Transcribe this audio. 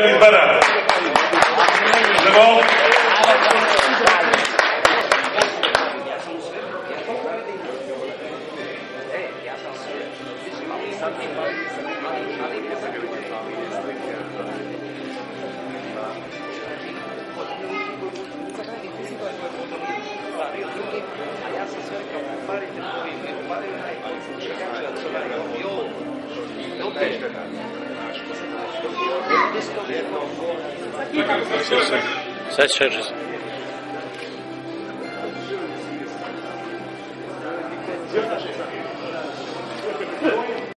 Israël better. C'est bon Thank you. Сейчас, сейчас же.